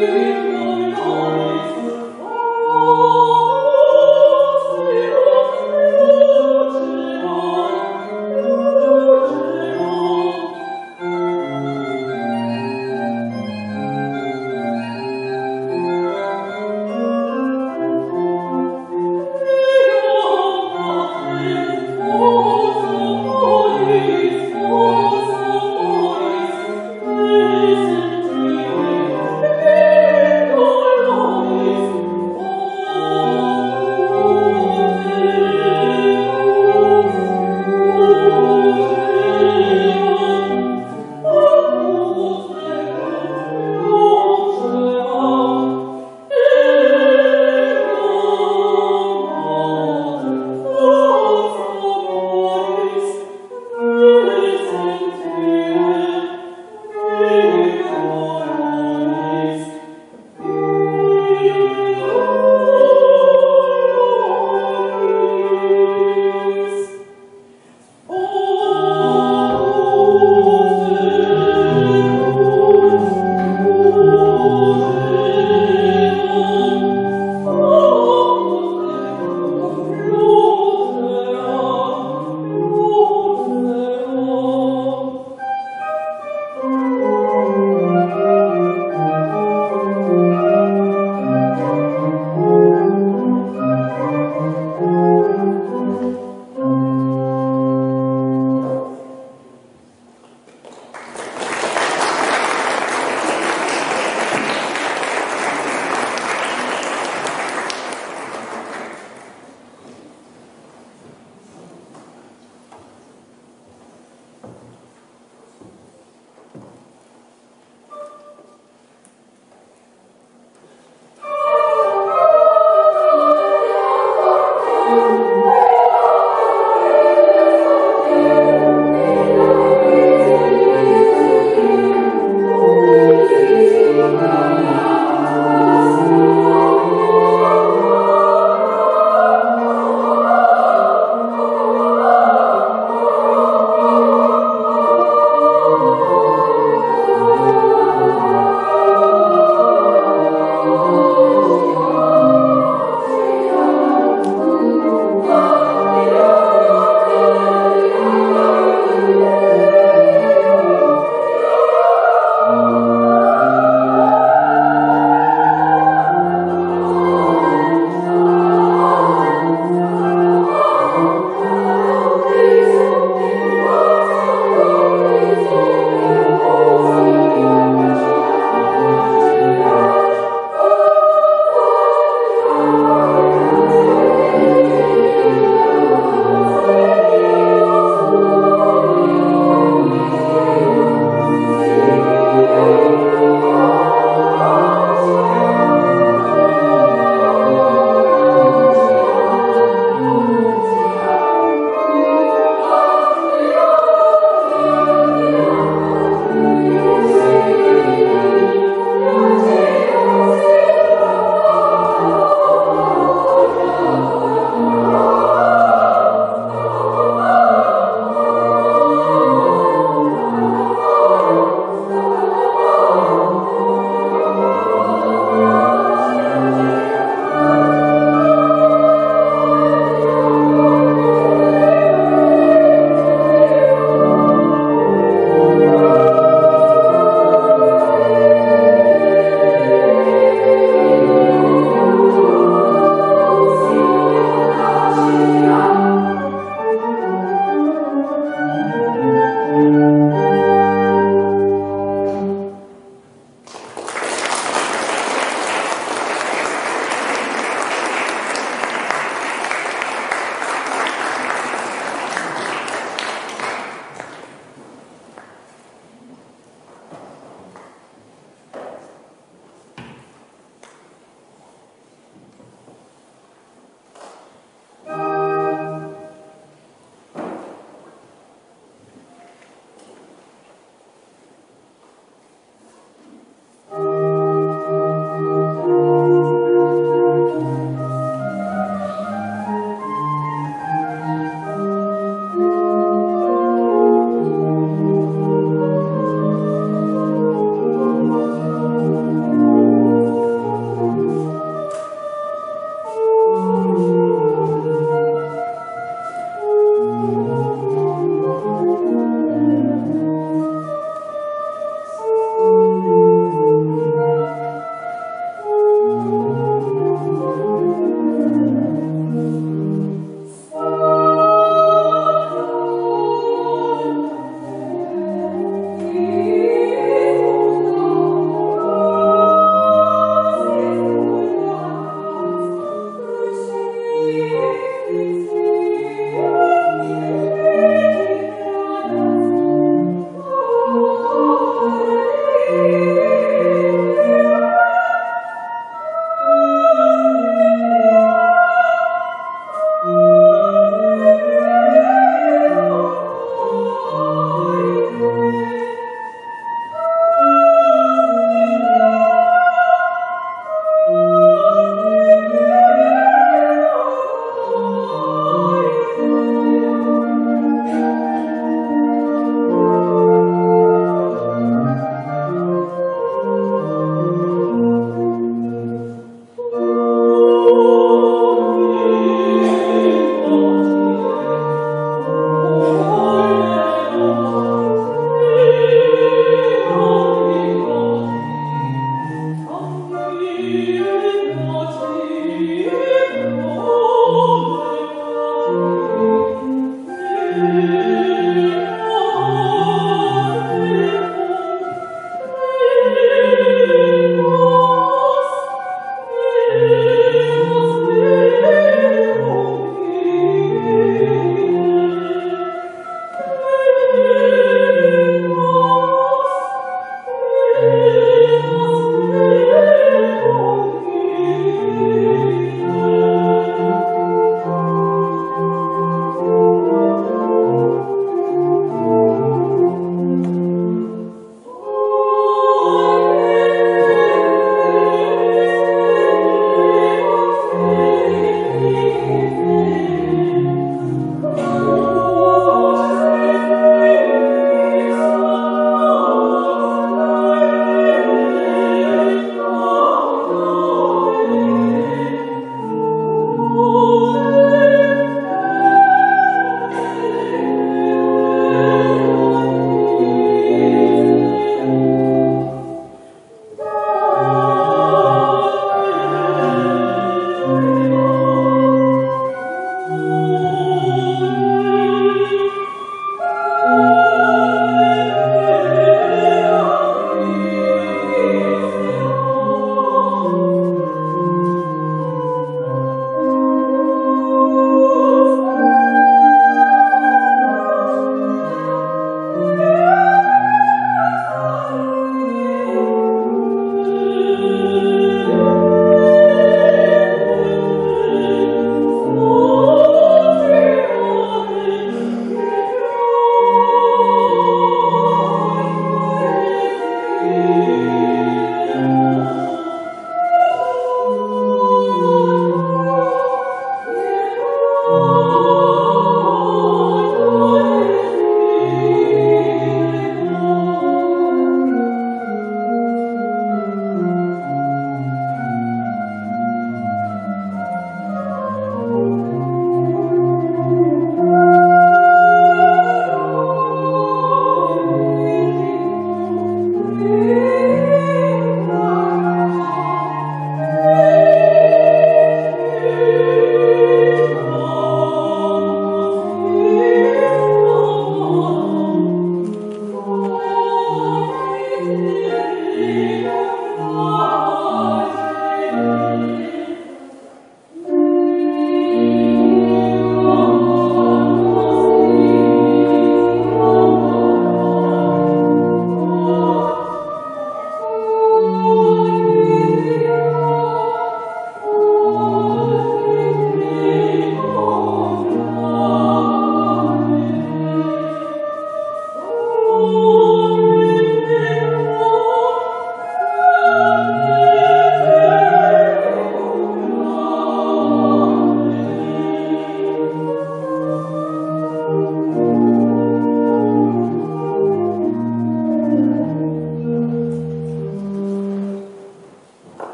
you.